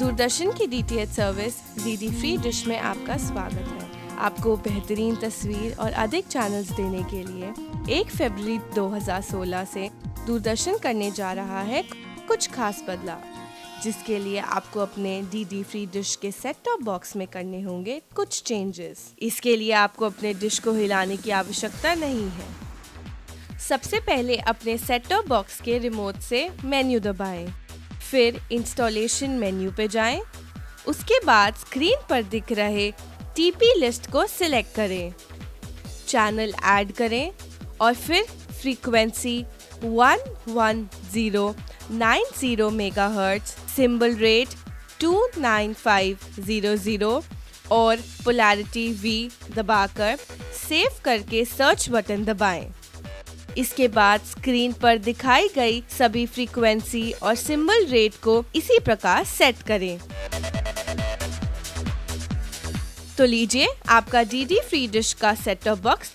दूरदर्शन की DTH service D free dish में आपका स्वागत है। आपको बेहतरीन तस्वीर और अधिक चैनल्स देने के लिए 1 फरवरी 2016 से दूरदर्शन करने जा रहा है कुछ खास बदलाव, जिसके लिए आपको अपने डी डी फ्री डिश के सेट टॉप बॉक्स में करने होंगे कुछ चेंजेस इसके लिए आपको अपने डिश को हिलाने की आवश्यकता नहीं है। सबसे पहले अपने सेट टॉप बॉक्स के रिमोट से मेन्यू दबाएँ। फिर इंस्टॉलेशन मेन्यू पे जाएँ। उसके बाद स्क्रीन पर दिख रहे टीपी लिस्ट को सिलेक्ट करें चैनल ऐड करें और फिर फ्रीक्वेंसी 11090 मेगाहर्ट्ज सिंबल रेट 29500 और पोलैरिटी वी दबाकर सेव करके सर्च बटन दबाएँ। इसके बाद स्क्रीन पर दिखाई गई सभी फ्रीक्वेंसी और सिंबल रेट को इसी प्रकार सेट करें। तो लीजिए आपका डी डी फ्री डिश का सेट टॉप बॉक्स